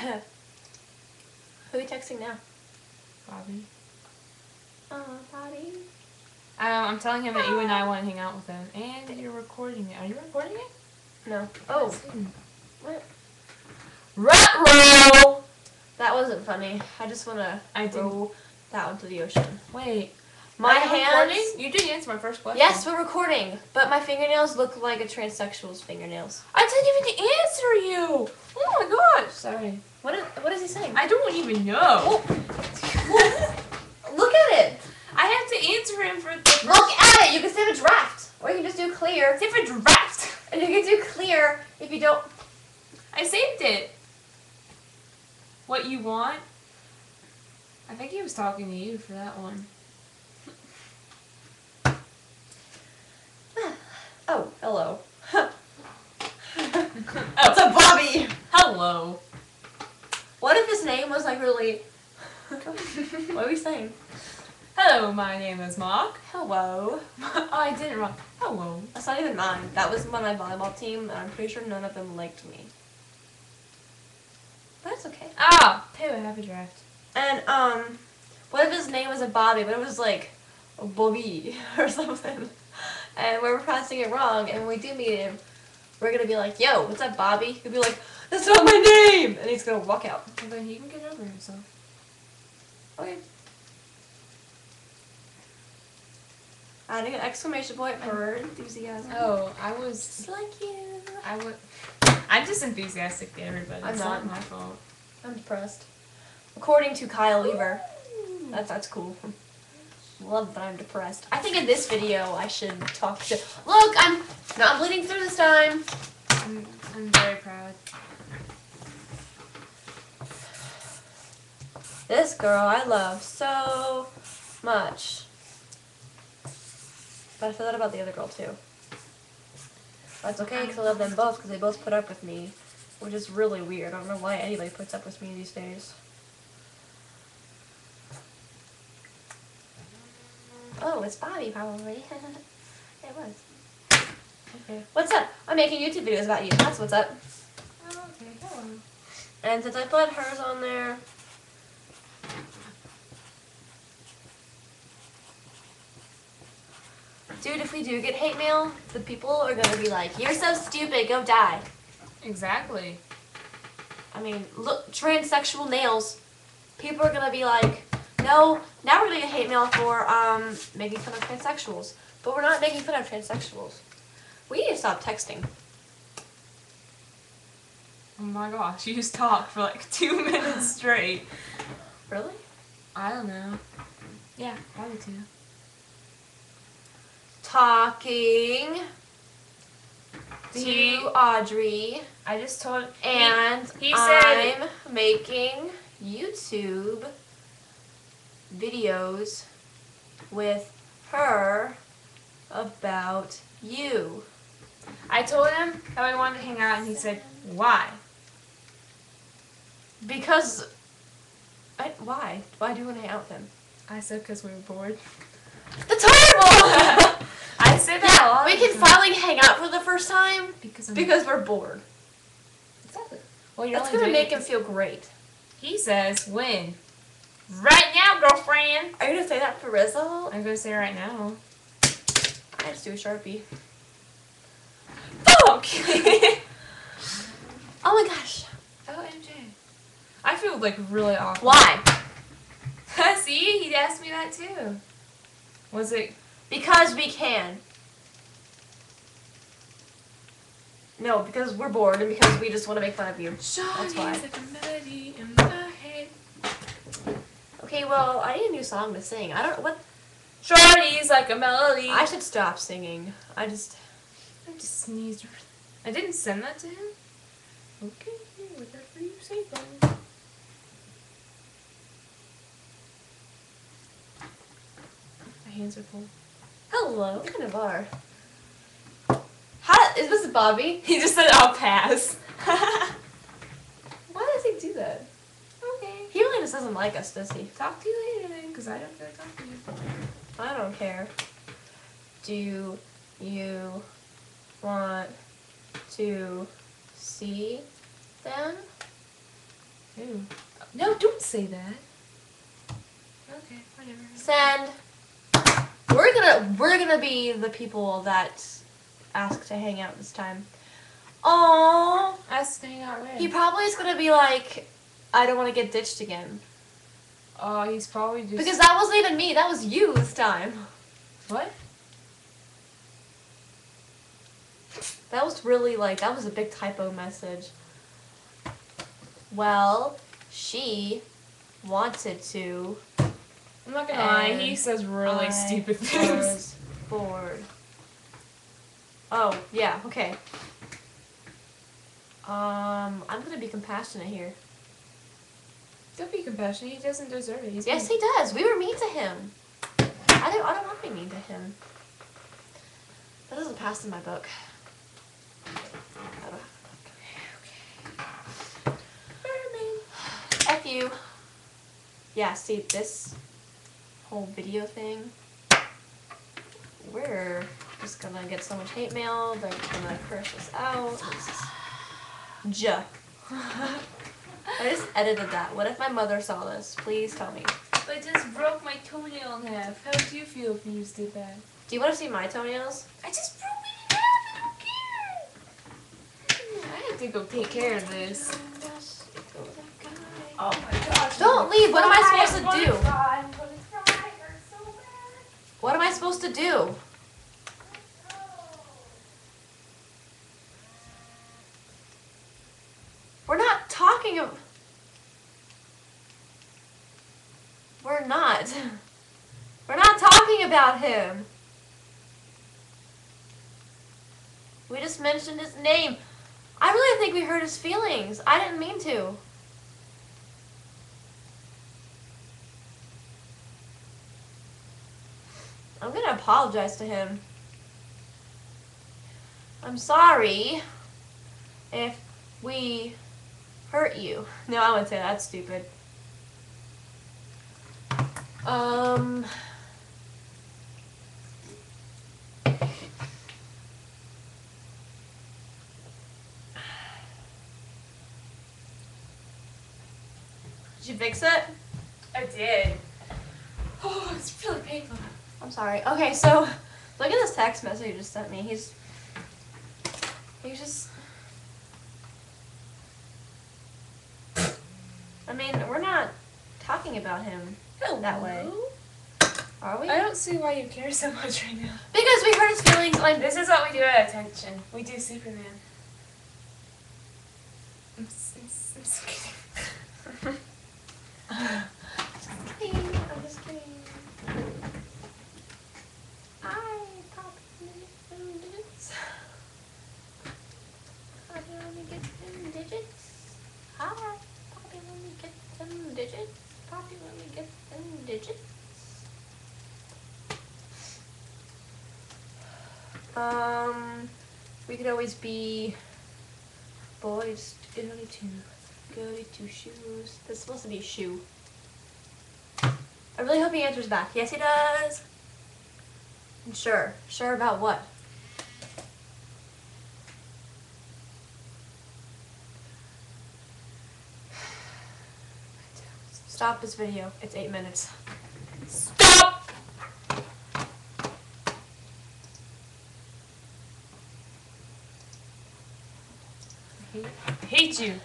Who are you texting now? Bobby. Oh, Bobby. Um, I'm telling him that you and I want to hang out with him, and you're recording it. Are you recording it? No. Oh, what? Ruh-roh! That wasn't funny. I just want to I that onto the ocean. Wait. My hands. recording? You didn't answer my first question. Yes, we're recording, but my fingernails look like a transsexual's fingernails. I didn't even answer you. Oh my gosh. Sorry. What is, what is he saying? I don't even know. Oh. Look at it. I have to answer him for the Look at it. You can save a draft, or you can just do clear, different draft. and you can do clear if you don't. I saved it. What you want? I think he was talking to you for that one. Oh, hello. Oh, It's a Bobby. hello. What if his name was like really? what are we saying? Hello, my name is Mark. Hello. oh, I did it wrong. Hello. That's not even mine. That was my volleyball team, and I'm pretty sure none of them liked me. But it's okay. Ah, poo, I have a draft. And um, what if his name was a Bobby, but it was like Bobby or something, and we're pronouncing it wrong, and when we do meet him, we're gonna be like, "Yo, what's up, Bobby?" He'll be like, "That's not my name," and he's gonna walk out. Well, then he can get over himself. Okay. Adding an exclamation point for enthusiasm. Oh, I was. Just like you. I would. I'm just enthusiastic to everybody. I'm it's not. not my fault. I'm depressed. According to Kyle Lever. That's that's cool. Love that I'm depressed. I think in this video I should talk to. Look, I'm not bleeding through this time. I'm, I'm very proud. This girl I love so much. But I feel that about the other girl too. That's okay because I love them both because they both put up with me, which is really weird. I don't know why anybody puts up with me these days. Oh, it's Bobby probably. it was. Okay. What's up? I'm making YouTube videos about you. That's what's up. Oh, okay. Hello. And since I put hers on there, dude, if we do get hate mail, the people are gonna be like, "You're so stupid, go die." Exactly. I mean, look, transsexual nails. People are gonna be like, "No, now we're gonna get hate mail for um making fun of transsexuals," but we're not making fun of transsexuals. We need to stop texting. Oh my gosh, you just talked for like two minutes straight. Really? I don't know. Yeah, probably two. Talking He- to Audrey. I just told And he said- I'm making YouTube videos with her about you. I told him that we wanted to hang out, and he said, "Why?" Because I, why? Why do you want to hang out with him? I said, "Cause we were bored." That's horrible. I said that a lot. we can finally hang out for the first time because because we're bored. exactly. Well, you're That's gonna make him feel great. He says, "When?" Right now, girlfriend. Are you gonna say that for Rizzo? I'm gonna say right now. I just do a sharpie. Fuck. Oh my gosh. OMG. I feel like really awkward. Why? See, he asked me that too. Was it? Because we can. No, because we're bored and because we just want to make fun of you. That's why. like a melody in my head. Okay, well, I need a new song to sing. I don't what Shorty's like a melody. I should stop singing. I just I just sneezed. I didn't send that to him. Okay, whatever you say, buddy. My hands are cold. Hello. What kind of are? Hi, is this Bobby? He just said I'll pass. Why does he do that? okay. He really just doesn't like us, does he? Talk to you later then, because I don't feel like talking to you. I don't care. Do you want to see them? No, don't say that. Okay, whatever. Send. We're gonna we're gonna be the people that ask to hang out this time. Aww. Us to hang out with. He probably is gonna be like, I don't want to get ditched again. Oh, he's probably just. Because that wasn't even me. That was you this time. What? That was really like that was a big typo message. Well, she wanted to. I'm not gonna lie, he says really I stupid things. was bored. Oh yeah, okay. Um, I'm gonna be compassionate here. Don't be compassionate. He doesn't deserve it. He's Yes, he does. We were mean to him. I don't. I don't want to be mean to him. That doesn't pass in my book. I don't have a book. F you. Yeah. See this whole video thing. We're just gonna get so much hate mail. They're gonna curse us out. This is-. I just edited that. What if my mother saw this? Please tell me. I just broke my toenail in half. How do you feel if you did that? Do you want to see my toenails? I just broke it in half. I don't care. I have to go take care of this. Oh my gosh. Don't leave. What am I supposed to do? gonna cry, I'm gonna cry. It hurts so bad. What am I supposed to do? We're not talking of. We're not. We're not talking about him. We just mentioned his name. I really think we hurt his feelings. I didn't mean to. I'm gonna apologize to him. I'm sorry if we hurt you. No, I wouldn't say that. That's stupid. Um. You fix it? I did. Oh, it's really painful. I'm sorry. Okay, so look at this text message you just sent me. He's he's just I mean, we're not talking about him that way, are we? I don't see why you care so much right now. Because we hurt his feelings I'm This is what we do at attention. We do Superman. I'm, I'm, I'm. Just. I'm just. I only get them digits. I only get them digits. Only get them digits. Um, we could always be boys goody two, goody two shoes. That's supposed to be shoe. I really hope he answers back. Yes, he does. I'm sure. Sure about what? Stop this video. It's eight minutes. Stop! I hate, I hate you.